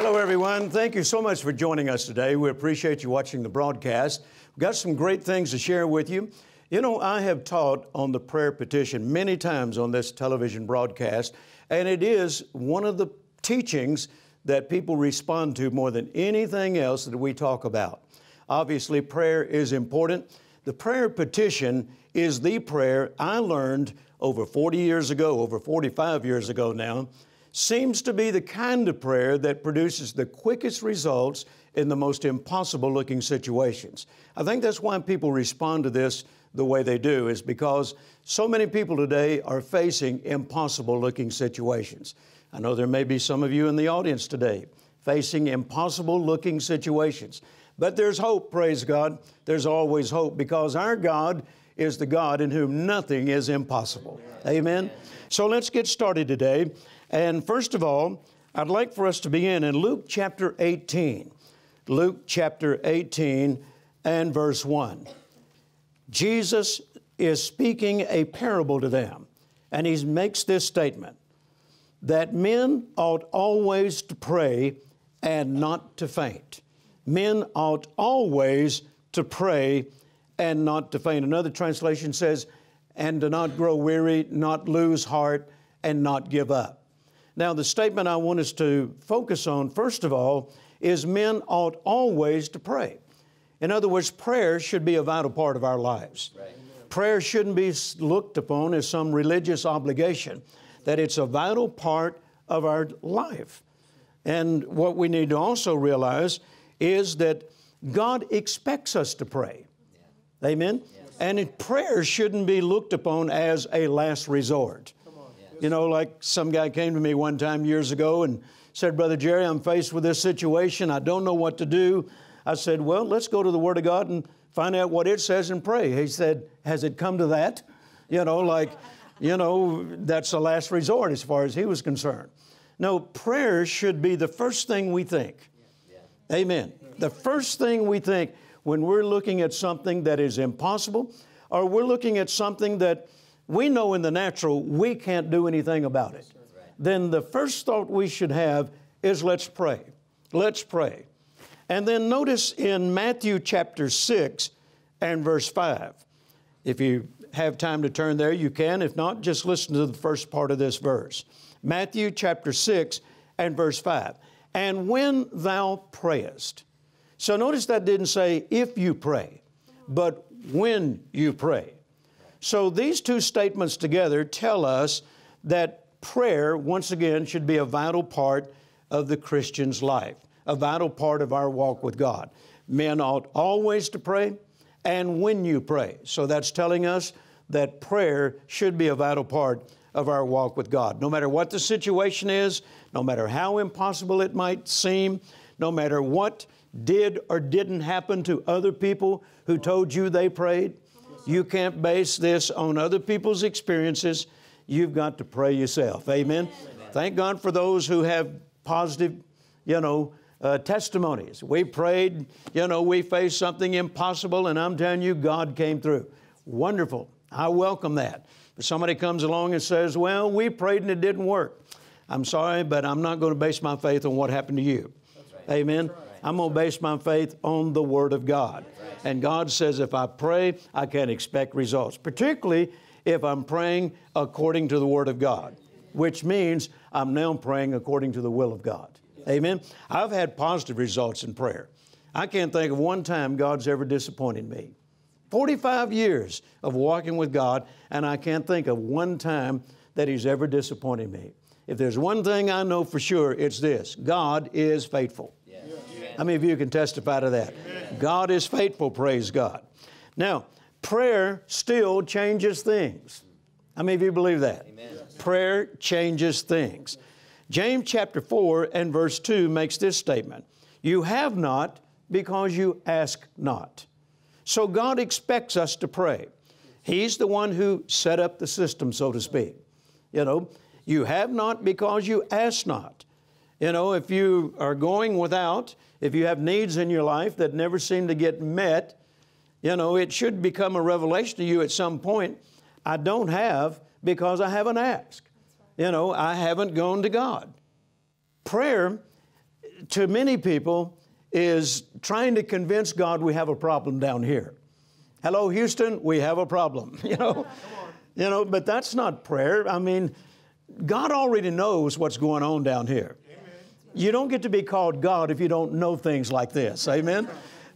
Hello, everyone. Thank you so much for joining us today. We appreciate you watching the broadcast. We've got some great things to share with you. You know, I have taught on the prayer petition many times on this television broadcast, and it is one of the teachings that people respond to more than anything else that we talk about. Obviously, prayer is important. The prayer petition is the prayer I learned over 40 years ago, over 45 years ago now, seems to be the kind of prayer that produces the quickest results in the most impossible looking situations. I think that's why people respond to this the way they do, is because so many people today are facing impossible looking situations. I know there may be some of you in the audience today facing impossible looking situations. But there's hope, praise God. There's always hope because our God is the God in whom nothing is impossible. Amen. So let's get started today. And first of all, I'd like for us to begin in Luke chapter 18. Luke chapter 18 and verse 1. Jesus is speaking a parable to them, and he makes this statement that men ought always to pray and not to faint. Men ought always to pray and not to faint. Another translation says, and to not grow weary, not lose heart, and not give up. Now, the statement I want us to focus on, first of all, is men ought always to pray. In other words, prayer should be a vital part of our lives. Right. Prayer shouldn't be looked upon as some religious obligation, that it's a vital part of our life. And what we need to also realize is that God expects us to pray. Yeah. Amen? Yes. And prayer shouldn't be looked upon as a last resort. You know, like some guy came to me one time years ago and said, Brother Jerry, I'm faced with this situation. I don't know what to do. I said, Well, let's go to the Word of God and find out what it says and pray. He said, Has it come to that? You know, like, you know, that's the last resort as far as he was concerned. No, prayer should be the first thing we think. Yeah. Amen. The first thing we think when we're looking at something that is impossible or we're looking at something that we know in the natural we can't do anything about it, then the first thought we should have is let's pray. Let's pray. And then notice in Matthew chapter 6 and verse 5. If you have time to turn there, you can. If not, just listen to the first part of this verse. Matthew chapter 6 and verse 5. And when thou prayest. So notice that didn't say if you pray, but when you pray. So these two statements together tell us that prayer, once again, should be a vital part of the Christian's life a vital part of our walk with God. Men ought always to pray and when you pray. So that's telling us that prayer should be a vital part of our walk with God. No matter what the situation is, no matter how impossible it might seem, no matter what did or didn't happen to other people who told you they prayed, you can't base this on other people's experiences. You've got to pray yourself. Amen. Amen. Thank God for those who have positive, you know, uh, testimonies. We prayed, you know, we faced something impossible, and I'm telling you, God came through. Wonderful. I welcome that. If somebody comes along and says, Well, we prayed and it didn't work. I'm sorry, but I'm not going to base my faith on what happened to you. Right. Amen. Right. I'm going to base my faith on the Word of God. And God says if I pray, I can expect results, particularly if I'm praying according to the Word of God, which means I'm now praying according to the will of God. Amen. I've had positive results in prayer. I can't think of one time God's ever disappointed me. 45 years of walking with God, and I can't think of one time that He's ever disappointed me. If there's one thing I know for sure, it's this God is faithful. How many of you can testify to that? Amen. God is faithful, praise God. Now, prayer still changes things. How many of you believe that? Amen. Prayer changes things. James chapter 4 and verse 2 makes this statement You have not because you ask not. So God expects us to pray. He's the one who set up the system, so to speak. You know, you have not because you ask not. You know, if you are going without, if you have needs in your life that never seem to get met, you know, it should become a revelation to you at some point. I don't have because I haven't asked. You know, I haven't gone to God. Prayer to many people is trying to convince God we have a problem down here. Hello, Houston, we have a problem. You know, you know, but that's not prayer. I mean, God already knows what's going on down here. You don't get to be called God if you don't know things like this. Amen.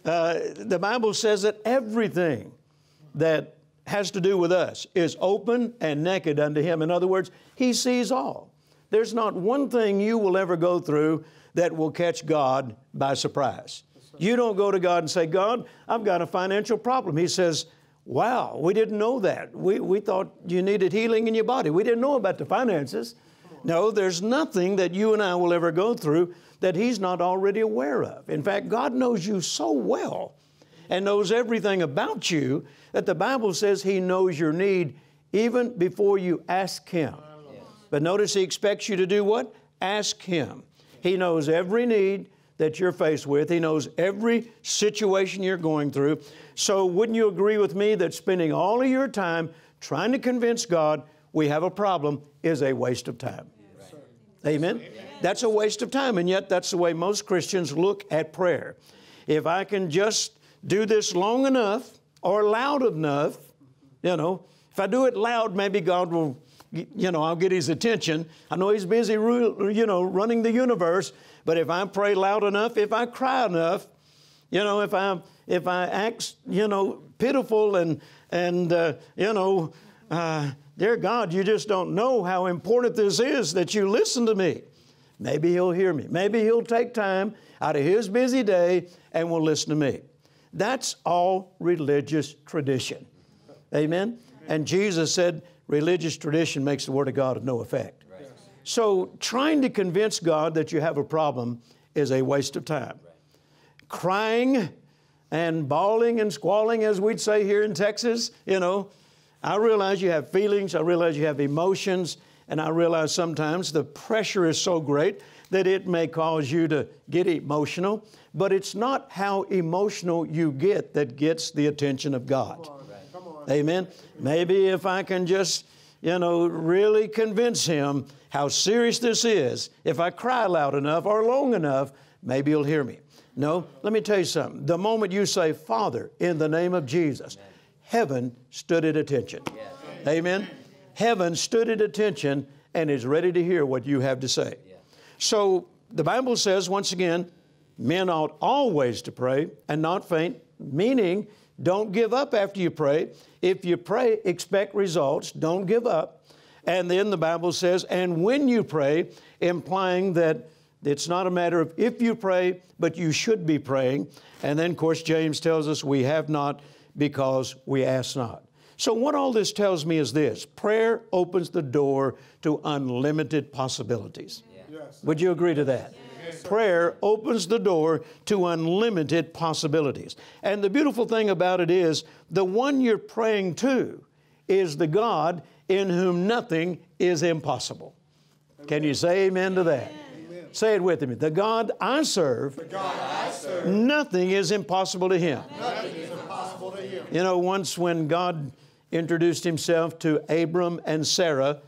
Uh, the Bible says that everything that has to do with us is open and naked unto Him. In other words, He sees all. There's not one thing you will ever go through that will catch God by surprise. You don't go to God and say, God, I've got a financial problem. He says, Wow, we didn't know that. We, we thought you needed healing in your body. We didn't know about the finances. No, there's nothing that you and I will ever go through that He's not already aware of. In fact, God knows you so well and knows everything about you that the Bible says He knows your need even before you ask Him. But notice He expects you to do what? Ask Him. He knows every need that you're faced with. He knows every situation you're going through. So, wouldn't you agree with me that spending all of your time trying to convince God we have a problem is a waste of time? Yes, Amen? Amen? That's a waste of time, and yet that's the way most Christians look at prayer. If I can just do this long enough or loud enough, you know, if I do it loud, maybe God will you know, I'll get his attention. I know he's busy, you know, running the universe, but if I pray loud enough, if I cry enough, you know, if I if I act, you know, pitiful and and uh, you know, uh, dear God, you just don't know how important this is that you listen to me. Maybe he'll hear me. Maybe he'll take time out of his busy day and will listen to me. That's all religious tradition. Amen. And Jesus said, religious tradition makes the Word of God of no effect. Right. So, trying to convince God that you have a problem is a waste of time. Right. Crying and bawling and squalling, as we'd say here in Texas, you know, I realize you have feelings, I realize you have emotions, and I realize sometimes the pressure is so great that it may cause you to get emotional, but it's not how emotional you get that gets the attention of God. Amen. Maybe if I can just, you know, really convince him how serious this is, if I cry loud enough or long enough, maybe he'll hear me. No, let me tell you something. The moment you say, Father, in the name of Jesus, Amen. Heaven stood at attention. Yes. Amen. Heaven stood at attention and is ready to hear what you have to say. Yeah. So the Bible says, once again, men ought always to pray and not faint, meaning don't give up after you pray. If you pray, expect results. Don't give up. And then the Bible says, and when you pray, implying that it's not a matter of if you pray, but you should be praying. And then, of course, James tells us we have not because we ask not. So, what all this tells me is this prayer opens the door to unlimited possibilities. Yes. Would you agree to that? prayer opens the door to unlimited possibilities. And the beautiful thing about it is the one you're praying to is the God in whom nothing is impossible. Can you say amen to that? Amen. Say it with me. The God I serve, God I serve nothing is impossible to him. Nothing You know, once when God introduced himself to Abram and Sarah,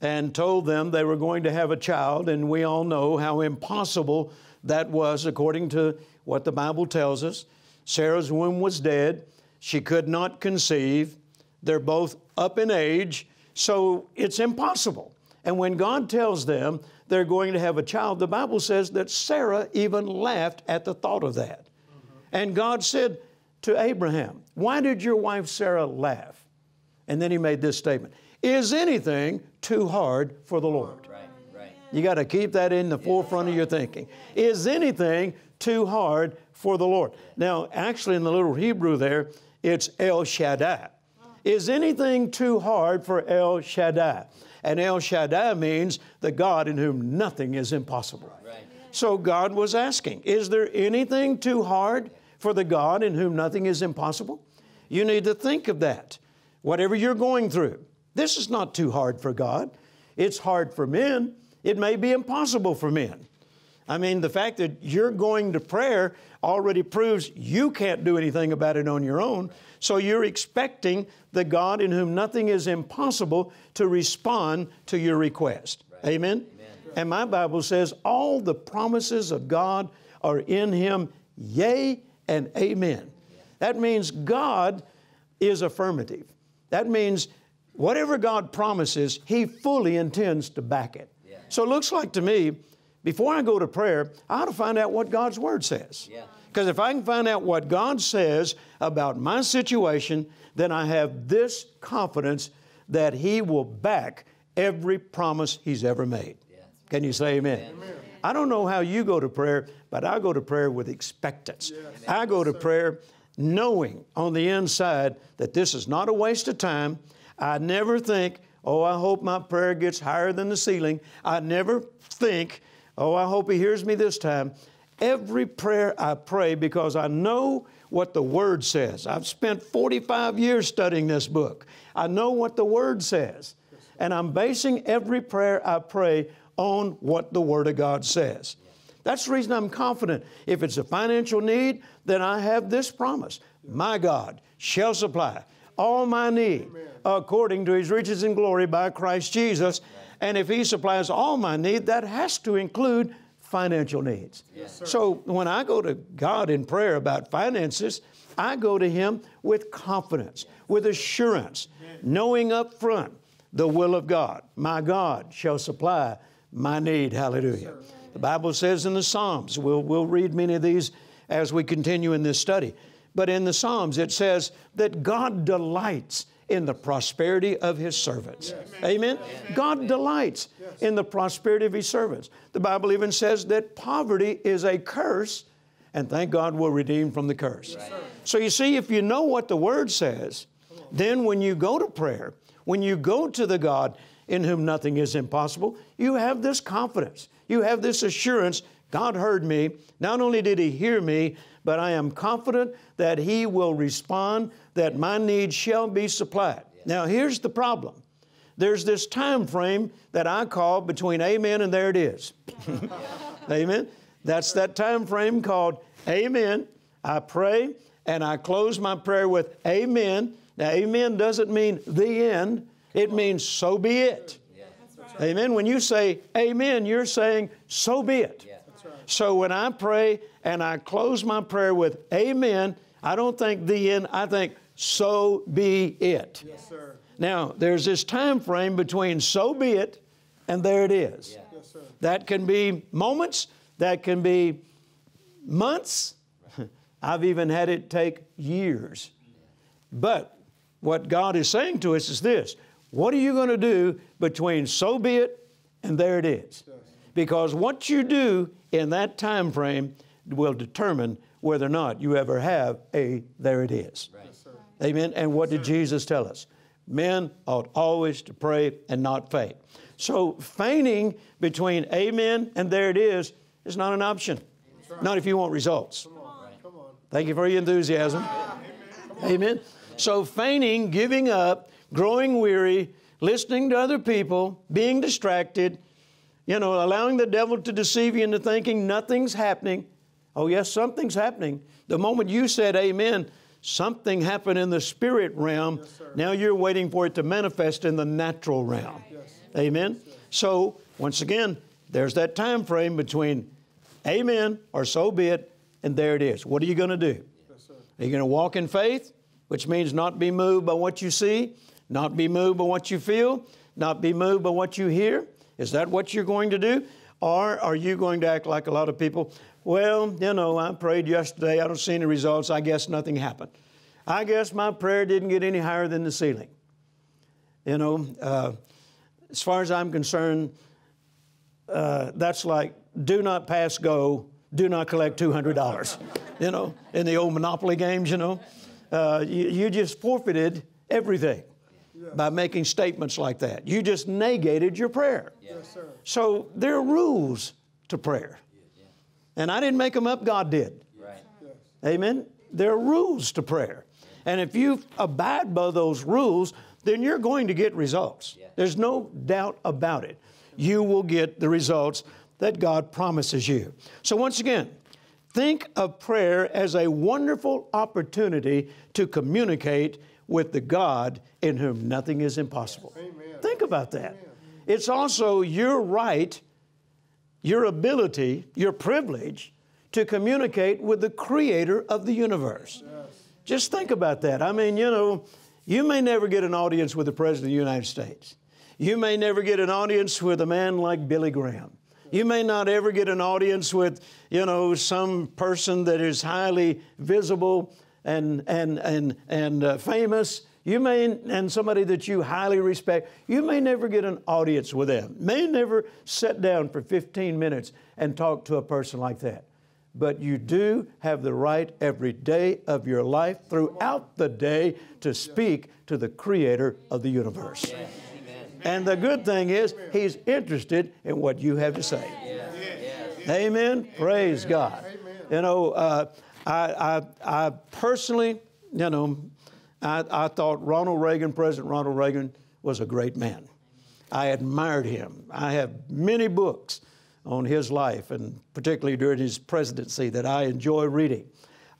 and told them they were going to have a child, and we all know how impossible that was according to what the Bible tells us. Sarah's womb was dead, she could not conceive. They're both up in age, so it's impossible. And when God tells them they're going to have a child, the Bible says that Sarah even laughed at the thought of that. Mm-hmm. And God said to Abraham, Why did your wife Sarah laugh? And then he made this statement Is anything too hard for the Lord. Right, right. You got to keep that in the forefront of your thinking. Is anything too hard for the Lord? Now, actually, in the little Hebrew there, it's El Shaddai. Is anything too hard for El Shaddai? And El Shaddai means the God in whom nothing is impossible. Right. So God was asking, Is there anything too hard for the God in whom nothing is impossible? You need to think of that. Whatever you're going through, this is not too hard for God. It's hard for men. It may be impossible for men. I mean, the fact that you're going to prayer already proves you can't do anything about it on your own. So you're expecting the God in whom nothing is impossible to respond to your request. Right. Amen? Amen? And my Bible says all the promises of God are in Him, yea and amen. That means God is affirmative. That means whatever God promises, He fully intends to back it. So it looks like to me, before I go to prayer, I ought to find out what God's Word says. Because if I can find out what God says about my situation, then I have this confidence that He will back every promise He's ever made. Can you say amen? amen? I don't know how you go to prayer, but I go to prayer with expectance. Yes. I go to prayer knowing on the inside that this is not a waste of time. I never think, oh, I hope my prayer gets higher than the ceiling. I never think, oh, I hope He hears me this time. Every prayer I pray because I know what the Word says. I've spent 45 years studying this book. I know what the Word says. And I'm basing every prayer I pray on what the Word of God says. That's the reason I'm confident. If it's a financial need, then I have this promise My God shall supply all my need Amen. according to His riches and glory by Christ Jesus. And if He supplies all my need, that has to include financial needs. Yes, so when I go to God in prayer about finances, I go to Him with confidence, with assurance, knowing up front the will of God. My God shall supply my need. Hallelujah. The Bible says in the Psalms, we'll, we'll read many of these as we continue in this study, but in the Psalms it says that God delights in the prosperity of His servants. Yes. Amen? Amen? God delights yes. in the prosperity of His servants. The Bible even says that poverty is a curse, and thank God we're redeemed from the curse. Right. So you see, if you know what the Word says, then when you go to prayer, when you go to the God in whom nothing is impossible, you have this confidence. You have this assurance God heard me. Not only did He hear me, but I am confident that He will respond, that my needs shall be supplied. Now, here's the problem there's this time frame that I call between amen and there it is. amen. That's that time frame called amen. I pray and I close my prayer with amen. Now, amen doesn't mean the end. It means so be it. Amen. When you say amen, you're saying so be it. So when I pray and I close my prayer with amen, I don't think the end, I think so be it. Yes. Now, there's this time frame between so be it and there it is. Yeah. Yes. That can be moments, that can be months. I've even had it take years. But what God is saying to us is this what are you going to do between so be it and there it is? Because what you do in that time frame will determine whether or not you ever have a there it is. Right. Amen. And what did Jesus tell us? Men ought always to pray and not faint. So feigning between amen and there it is is not an option. Right. Not if you want results. Come on. Come on. Thank you for your enthusiasm. Amen. amen. So feigning, giving up, growing weary, listening to other people, being distracted, you know, allowing the devil to deceive you into thinking nothing's happening. Oh, yes, something's happening. The moment you said amen, something happened in the spirit realm. Yes, now you're waiting for it to manifest in the natural realm. Yes. Amen. Yes, so, once again, there's that time frame between amen or so be it, and there it is. What are you going to do? Are you going to walk in faith, which means not be moved by what you see? Not be moved by what you feel, not be moved by what you hear. Is that what you're going to do? Or are you going to act like a lot of people? Well, you know, I prayed yesterday, I don't see any results, I guess nothing happened. I guess my prayer didn't get any higher than the ceiling. You know, uh, as far as I'm concerned, uh, that's like do not pass go, do not collect $200. you know, in the old Monopoly games, you know. Uh, you, you just forfeited everything by making statements like that. You just negated your prayer. Yes, so there are rules to prayer. And I didn't make them up, God did. Right. Amen? There are rules to prayer. And if you abide by those rules, then you're going to get results. Yeah. There's no doubt about it. You will get the results that God promises you. So, once again, think of prayer as a wonderful opportunity to communicate with the God in whom nothing is impossible. Amen. Think about that. Amen. Mm-hmm. It's also your right your ability, your privilege to communicate with the creator of the universe. Just think about that. I mean, you know, you may never get an audience with the President of the United States. You may never get an audience with a man like Billy Graham. You may not ever get an audience with, you know, some person that is highly visible and, and, and, and uh, famous. You may, and somebody that you highly respect, you may never get an audience with them. May never sit down for 15 minutes and talk to a person like that. But you do have the right every day of your life, throughout the day, to speak to the Creator of the universe. And the good thing is, He's interested in what you have to say. Amen. Praise God. You know, uh, I, I, I personally, you know, I, I thought Ronald Reagan, President Ronald Reagan, was a great man. I admired him. I have many books on his life, and particularly during his presidency, that I enjoy reading.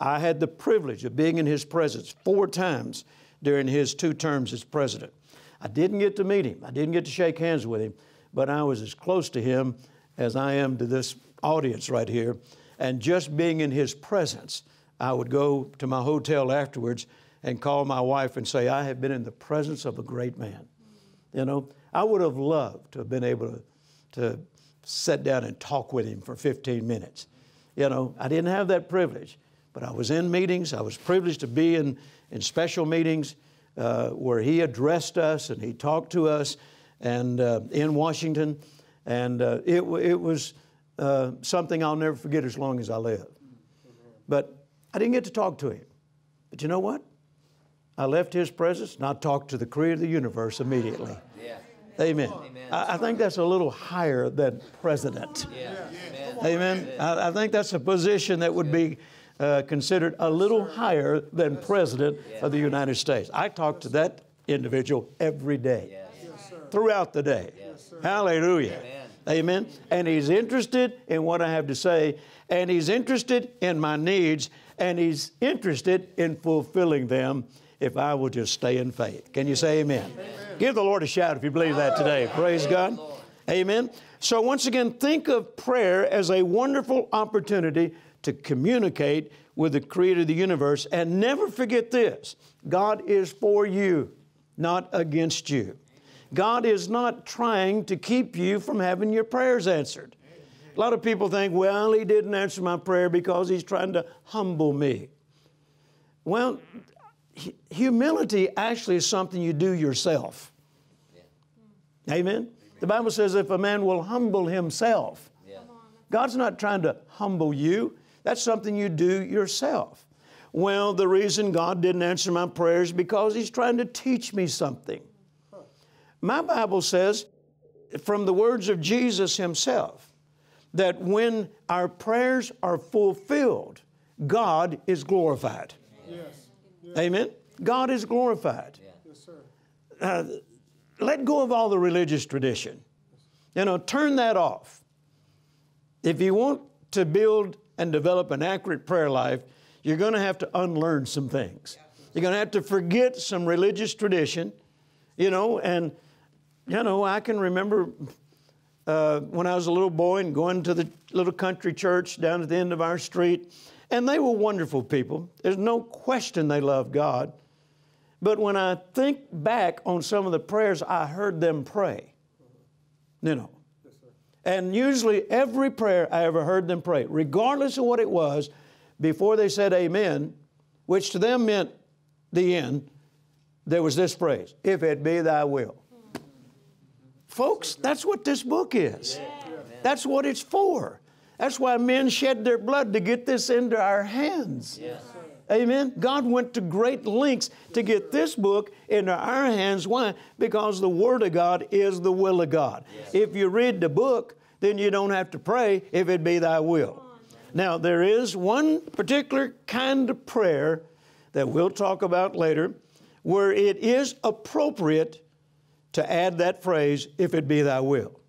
I had the privilege of being in his presence four times during his two terms as president. I didn't get to meet him, I didn't get to shake hands with him, but I was as close to him as I am to this audience right here. And just being in his presence, I would go to my hotel afterwards and call my wife and say, I have been in the presence of a great man. You know, I would have loved to have been able to, to sit down and talk with him for 15 minutes. You know, I didn't have that privilege, but I was in meetings. I was privileged to be in, in special meetings uh, where he addressed us and he talked to us and uh, in Washington. And uh, it, it was uh, something I'll never forget as long as I live. But I didn't get to talk to him. But you know what? I left his presence and I talked to the creator of the universe immediately. Yeah. Amen. Amen. I, I, think that's a little higher than president. Yeah. Amen. I, I, think that's a position that would be uh, considered a little higher than president of the United States. I talk to that individual every day, throughout the day. Hallelujah. Amen. And he's interested in what I have to say, and he's interested in my needs, and he's interested in fulfilling them if I will just stay in faith. Can you say amen? amen. Give the Lord a shout if you believe that today. Praise God. Amen. So, once again, think of prayer as a wonderful opportunity to communicate with the creator of the universe. And never forget this God is for you, not against you. God is not trying to keep you from having your prayers answered. A lot of people think, well, He didn't answer my prayer because He's trying to humble me. Well, humility actually is something you do yourself. Yeah. Amen? The Bible says if a man will humble himself, yeah. God's not trying to humble you. That's something you do yourself. Well, the reason God didn't answer my prayers because He's trying to teach me something. My Bible says, from the words of Jesus Himself, that when our prayers are fulfilled, God is glorified. Yes. Amen. God is glorified. Yes, sir. Uh, let go of all the religious tradition. You know, turn that off. If you want to build and develop an accurate prayer life, you're going to have to unlearn some things. You're going to have to forget some religious tradition, you know, and, you know, I can remember uh, when I was a little boy and going to the little country church down at the end of our street, and they were wonderful people. There's no question they loved God. But when I think back on some of the prayers I heard them pray, you know, and usually every prayer I ever heard them pray, regardless of what it was, before they said amen, which to them meant the end, there was this phrase if it be thy will. Folks, that's what this book is. That's what it's for. That's why men shed their blood to get this into our hands. Amen. God went to great lengths to get this book into our hands. Why? Because the Word of God is the will of God. If you read the book, then you don't have to pray if it be thy will. Now, there is one particular kind of prayer that we'll talk about later where it is appropriate to add that phrase, if it be thy will.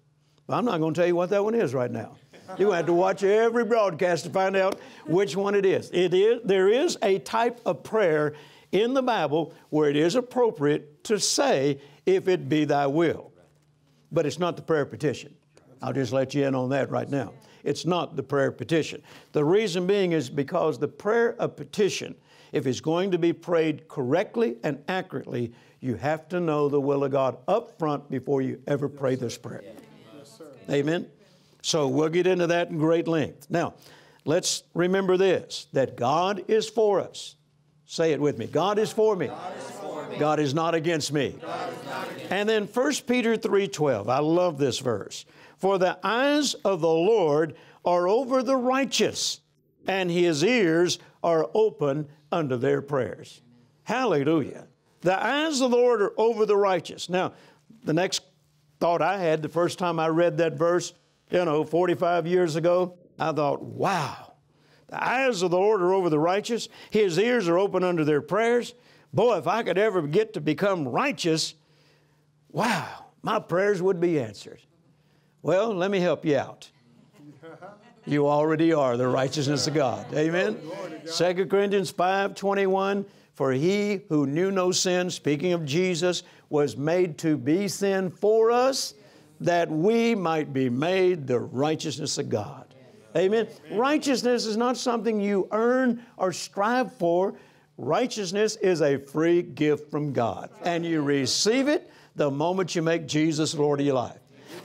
But I'm not going to tell you what that one is right now. You going to have to watch every broadcast to find out which one it is. It is there is a type of prayer in the Bible where it is appropriate to say, if it be thy will. But it's not the prayer petition. I'll just let you in on that right now. It's not the prayer petition. The reason being is because the prayer of petition, if it's going to be prayed correctly and accurately, you have to know the will of God up front before you ever pray this prayer. Amen? So we'll get into that in great length. Now, let's remember this that God is for us. Say it with me God is for me. God is, for me. God is not against me. Not against and then 1 Peter 3:12. I love this verse. For the eyes of the Lord are over the righteous, and his ears are open unto their prayers. Hallelujah. The eyes of the Lord are over the righteous. Now, the next thought I had the first time I read that verse, you know, 45 years ago, I thought, wow, the eyes of the Lord are over the righteous, His ears are open under their prayers. Boy, if I could ever get to become righteous, wow, my prayers would be answered. Well, let me help you out. You already are the righteousness of God. Amen. 2 Corinthians 5 21. For he who knew no sin, speaking of Jesus, was made to be sin for us, that we might be made the righteousness of God. Amen. Righteousness is not something you earn or strive for. Righteousness is a free gift from God, and you receive it the moment you make Jesus Lord of your life.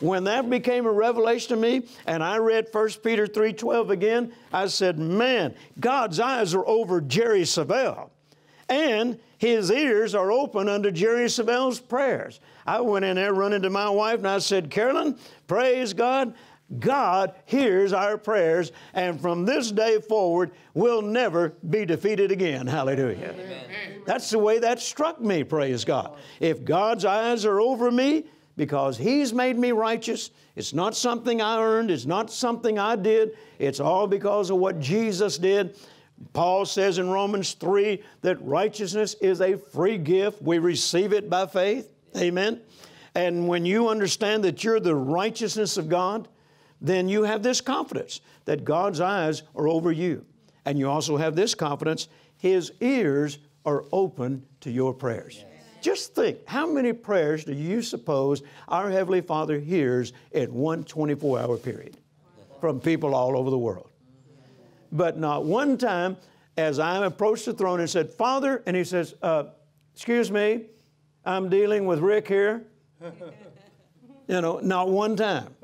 When that became a revelation to me, and I read 1 Peter 3:12 again, I said, "Man, God's eyes are over Jerry Savelle." and his ears are open unto Jerry Savelle's prayers. I went in there running to my wife and I said, Carolyn, praise God. God hears our prayers, and from this day forward, we'll never be defeated again. Hallelujah. Amen. That's the way that struck me, praise God. If God's eyes are over me, because He's made me righteous. It's not something I earned, it's not something I did. It's all because of what Jesus did. Paul says in Romans 3 that righteousness is a free gift. We receive it by faith. Amen. And when you understand that you're the righteousness of God, then you have this confidence that God's eyes are over you. And you also have this confidence His ears are open to your prayers. Just think, how many prayers do you suppose our Heavenly Father hears in one 24 hour period from people all over the world? But not one time as I approached the throne and said, Father, and he says, uh, Excuse me, I'm dealing with Rick here. you know, not one time.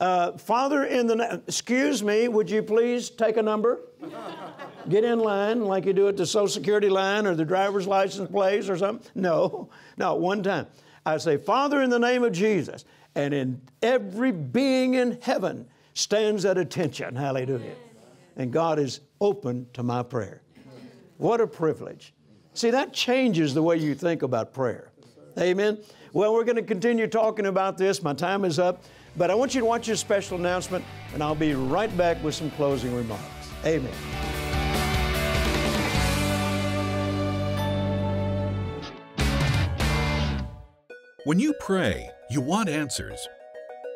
Uh, Father, in the excuse me, would you please take a number? Get in line like you do at the Social Security line or the driver's license place or something. No, not one time. I say, Father, in the name of Jesus, and in every being in heaven stands at attention. Hallelujah and God is open to my prayer. What a privilege. See, that changes the way you think about prayer. Amen. Well, we're going to continue talking about this. My time is up, but I want you to watch this special announcement, and I'll be right back with some closing remarks. Amen. When you pray, you want answers.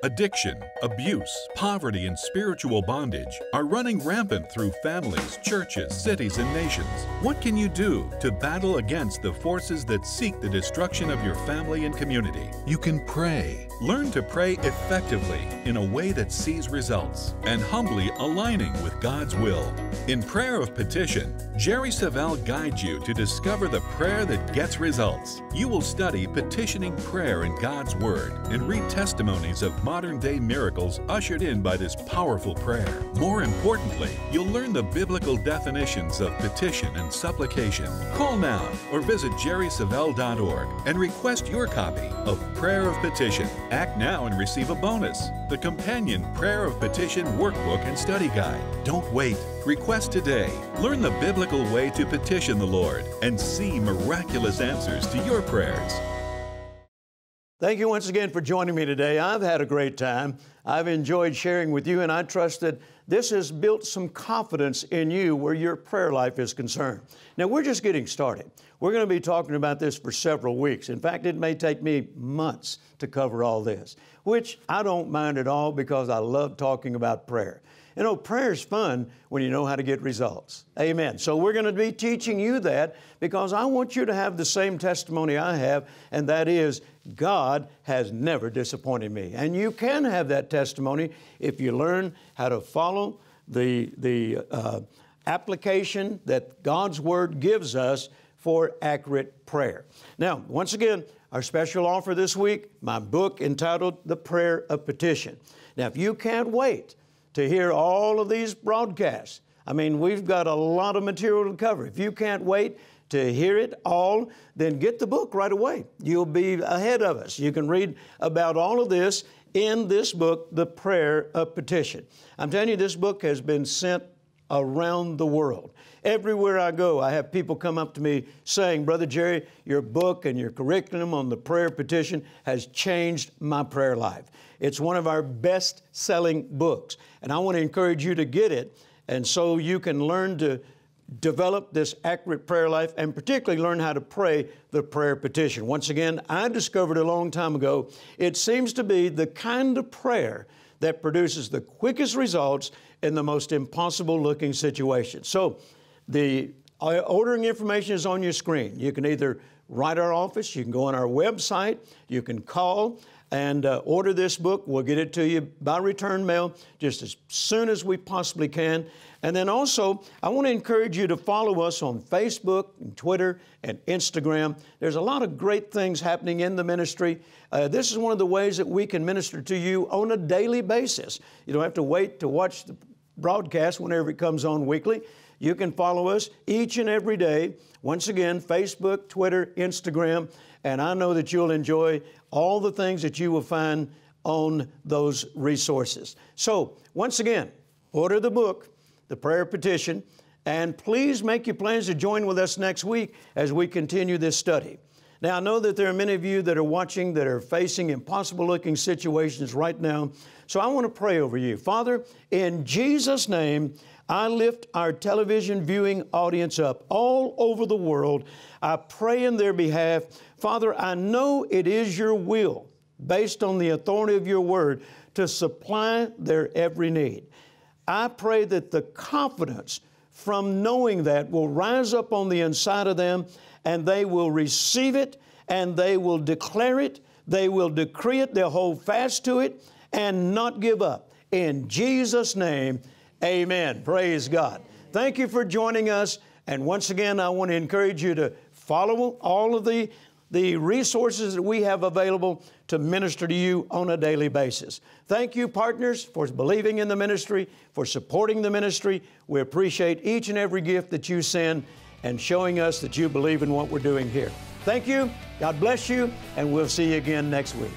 Addiction, abuse, poverty, and spiritual bondage are running rampant through families, churches, cities, and nations. What can you do to battle against the forces that seek the destruction of your family and community? You can pray. Learn to pray effectively in a way that sees results and humbly aligning with God's will. In Prayer of Petition, Jerry Savelle guides you to discover the prayer that gets results. You will study petitioning prayer in God's Word and read testimonies of modern day miracles ushered in by this powerful prayer. More importantly, you'll learn the biblical definitions of petition and supplication. Call now or visit jerrysavelle.org and request your copy of Prayer of Petition. Act now and receive a bonus the companion Prayer of Petition workbook and study guide. Don't wait. Request today. Learn the biblical way to petition the Lord and see miraculous answers to your prayers. Thank you once again for joining me today. I've had a great time. I've enjoyed sharing with you, and I trust that this has built some confidence in you where your prayer life is concerned. Now, we're just getting started. We're going to be talking about this for several weeks. In fact, it may take me months to cover all this, which I don't mind at all because I love talking about prayer. You know, prayer is fun when you know how to get results. Amen. So we're going to be teaching you that because I want you to have the same testimony I have, and that is God has never disappointed me. And you can have that testimony if you learn how to follow the, the uh, application that God's Word gives us for accurate prayer. Now, once again, our special offer this week, my book entitled The Prayer of Petition. Now, if you can't wait to hear all of these broadcasts, I mean, we've got a lot of material to cover. If you can't wait to hear it all, then get the book right away. You'll be ahead of us. You can read about all of this in this book, The Prayer of Petition. I'm telling you, this book has been sent around the world. Everywhere I go, I have people come up to me saying, Brother Jerry, your book and your curriculum on the prayer petition has changed my prayer life. It's one of our best selling books. And I want to encourage you to get it, and so you can learn to develop this accurate prayer life and particularly learn how to pray the prayer petition. Once again, I discovered a long time ago it seems to be the kind of prayer that produces the quickest results in the most impossible looking situations. So, the ordering information is on your screen. You can either write our office, you can go on our website, you can call and uh, order this book. We'll get it to you by return mail just as soon as we possibly can. And then also, I want to encourage you to follow us on Facebook and Twitter and Instagram. There's a lot of great things happening in the ministry. Uh, this is one of the ways that we can minister to you on a daily basis. You don't have to wait to watch the broadcast whenever it comes on weekly. You can follow us each and every day. Once again, Facebook, Twitter, Instagram, and I know that you'll enjoy all the things that you will find on those resources. So, once again, order the book, The Prayer Petition, and please make your plans to join with us next week as we continue this study. Now, I know that there are many of you that are watching that are facing impossible looking situations right now. So I want to pray over you. Father, in Jesus' name, I lift our television viewing audience up all over the world. I pray in their behalf. Father, I know it is your will, based on the authority of your word, to supply their every need. I pray that the confidence from knowing that will rise up on the inside of them and they will receive it and they will declare it, they will decree it, they'll hold fast to it and not give up. In Jesus' name, Amen. Praise God. Thank you for joining us. And once again, I want to encourage you to follow all of the, the resources that we have available to minister to you on a daily basis. Thank you, partners, for believing in the ministry, for supporting the ministry. We appreciate each and every gift that you send and showing us that you believe in what we're doing here. Thank you. God bless you, and we'll see you again next week.